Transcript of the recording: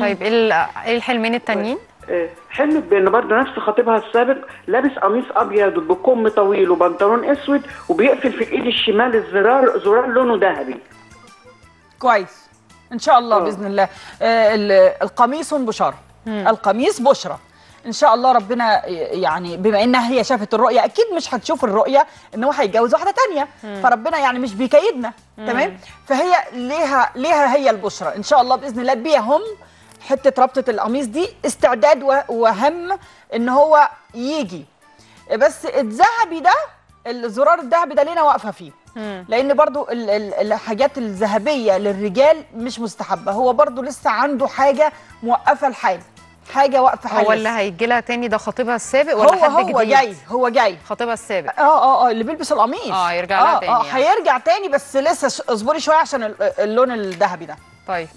طيب إيه ال- إيه الحلمين التانيين؟ آه، حلمت بأن برضه نفس خطيبها السابق لابس قميص أبيض بكم طويل وبنطلون أسود وبيقفل في الايد الشمال الزرار زرار لونه ذهبي. كويس. إن شاء الله آه. بإذن الله. آه، ال- القميص بشاره القميص بشرى إن شاء الله ربنا يعني بما إنها هي شافت الرؤية أكيد مش هتشوف الرؤية إن هو هيتجوز واحدة تانية. فربنا يعني مش بيكيدنا تمام؟ فهي ليها ليها هي البشرى إن شاء الله بإذن الله بيهم حتة ربطة القميص دي استعداد وهم إن هو يجي. بس الذهبي ده الزرار الذهبي ده لينا واقفة فيه. لأن برضو ال- ال- الحاجات الذهبية للرجال مش مستحبة. هو برضو لسه عنده حاجة موقفة الحال. حاجة واقفة حال هو اللي. هيجي لها تاني ده خطيبها السابق هو ولا حد هو جديد؟ جاي هو جاي. خطيبها السابق. آه آه آه اللي بيلبس القميص. آه، يرجع لها آه تاني آه. هيرجع تاني بس لسه اصبري شوية عشان ال- اللون الذهبي ده. طيب.